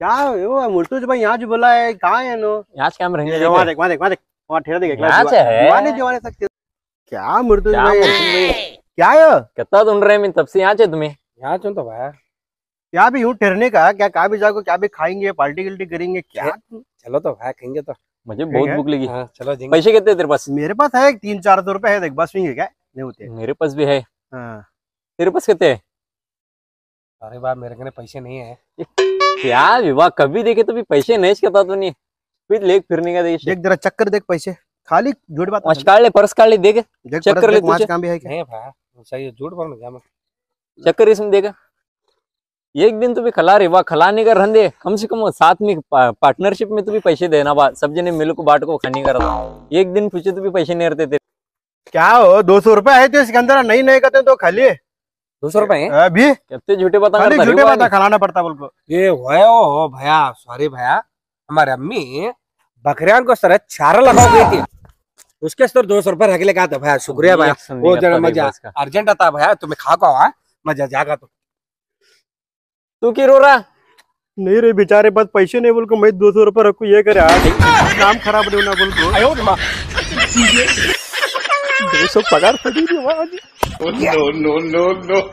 क्या? वो मुर्तुज भाई यहाँ जो बोला है कहाँ है नो? यहाँ से हम रहेंगे? वहाँ देखे? वहाँ देख वहाँ देख। वहाँ ठेला देख यहाँ से है? वहाँ नहीं दिवा सकते क्या मुर्तुज भाई? क्या है कितना ढूंढ रहे मैं तब से यहाँ से तुम्हें। यहाँ चुन तो भाई क्या भी यूँ ठहरने का क्या कहाँ भी जाओगे क्या भी खाएँगे पार्टी गिल्टी करेंगे क्या? चलो तो भाई खाएँगे तो। मुझे बहुत भूख लगी। हाँ चलो देंगे पैसे कितने तेरे पास? मेरे पास है तीन चार सौ रुपए है देख बस में क्या? नहीं होते। मेरे पास भी है। हाँ। तेरे पास कितने हैं? अरे बाप मेरे कने पैसे नहीं है। क्या विवाह कभी देखे तो भी पैसे नहीं कहता तो नहीं फिर लेक फिरने का देश देख जरा चक्कर देख पैसे। खाली झूठ बात आज काट ले पर्स काट ले देख। देख check ले देख। काम भी है क्या? नहीं भाई सही है झूठ बोल क्या मैं। चक्कर इसमें देगा एक दिन तो भी खला रे वाह खलाने का रहन दे कम से कम साथ में पा, पार्टनरशिप में तो भी पैसे देना बा। सब जने मिल को बाट को खाने का रहा। एक दिन पूछे तो भी पैसे नहीं रहते थे क्या हो दो सौ रुपए है तो इसके अंदर नहीं नहीं करते तो खाली। दो सौ रुपए अभी? कितने झूठे बता झूठे बात खिलाना पड़ता बोल को। ये ओ भैया सॉरी भैया। हमारे अम्मी बकरियान को सर चारा लगा गई थी। उसके सर दो सौ रुपए रख ले कहा था भैया शुक्रिया भैया। वो जरा मज़ा अर्जेंट आता भैया। तुम्हें खा को हाँ मज़ा जागा तो। तू की रो रहा? नहीं रे बेचारे पास पैसे नहीं बोल को मैं दो सौ रुपए रखू ये करे नाम खराब नहीं होना बोल को। De eso pagar Oh, no, no, no, no.